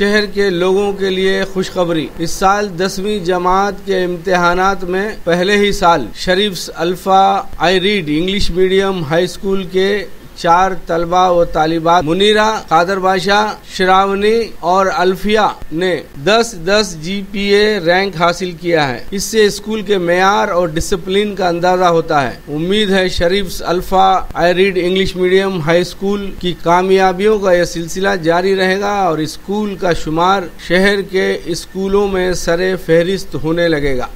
शहर के लोगों के लिए खुशखबरी। इस साल दसवीं जमात के इम्तिहानात में पहले ही साल Sharif Alpha I Read English medium high school के चार तलबा व तालिबात। मुनीरा कादर बादशाह, श्रावणी और अल्फिया ने 10-10 जीपीए रैंक हासिल किया है। इससे स्कूल के मैार और डिसिप्लिन का अंदाज़ा होता है। उम्मीद है Sharif Alpha I Read English medium high school की कामयाबियों का यह सिलसिला जारी रहेगा और स्कूल का शुमार शहर के स्कूलों में सरे फहरिस्त होने लगेगा।